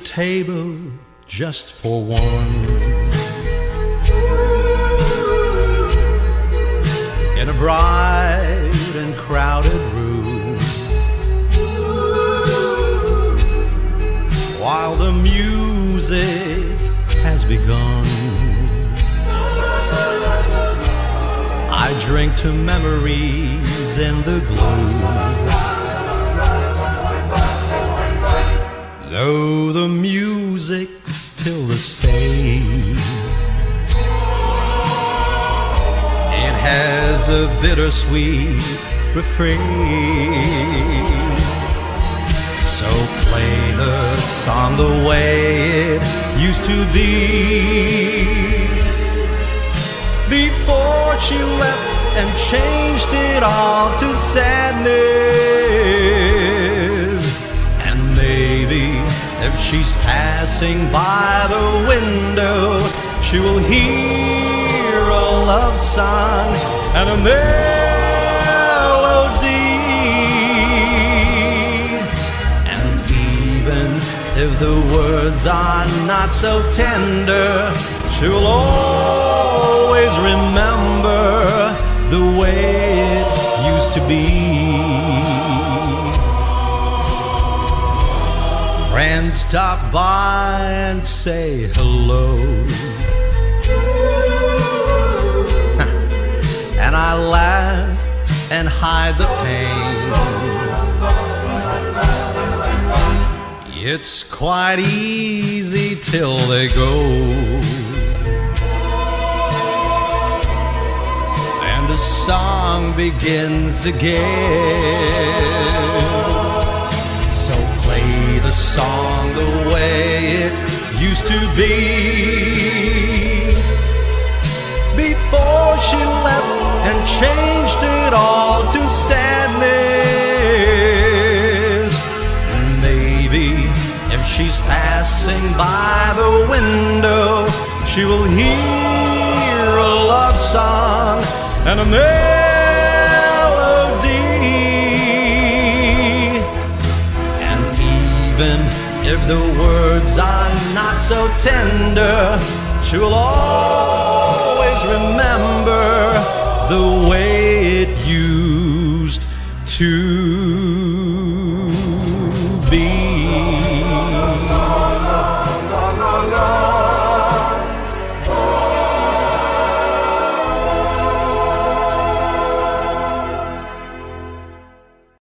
table just for one. In a bright and crowded room, while the music has begun. I drink to memories in the gloom. It has a bittersweet refrain. So play the song the way it used to be before she left and changed it all to sadness. Passing by the window, she will hear a love song and a melody. And even if the words are not so tender, she will always remember the way it used to be. Stop by and say hello. and I laugh and hide the pain. It's quite easy till they go. And the song begins again. Be. Before she left and changed it all to sadness. Maybe if she's passing by the window, she will hear a love song and a melody. And even if the words are not so tender, she will always remember the